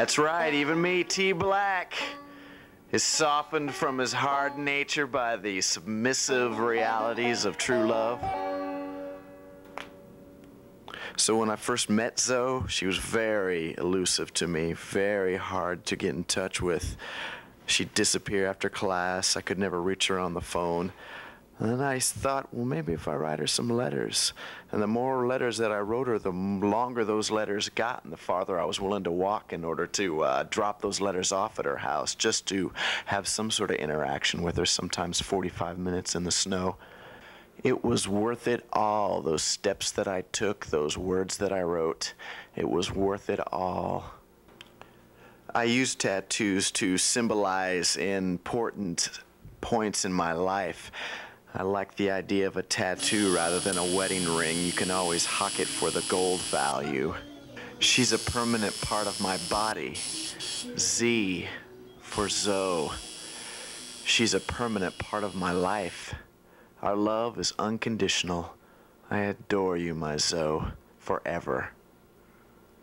That's right, even me, T Black, is softened from his hard nature by the submissive realities of true love. So when I first met Zoe, she was very elusive to me, very hard to get in touch with. She'd disappear after class. I could never reach her on the phone. And then I thought, well, maybe if I write her some letters. And the more letters that I wrote her, the longer those letters got, and the farther I was willing to walk in order to uh, drop those letters off at her house, just to have some sort of interaction with her, sometimes 45 minutes in the snow. It was worth it all, those steps that I took, those words that I wrote. It was worth it all. I use tattoos to symbolize important points in my life. I like the idea of a tattoo rather than a wedding ring. You can always huck it for the gold value. She's a permanent part of my body. Z for Zoe. She's a permanent part of my life. Our love is unconditional. I adore you, my Zoe, forever.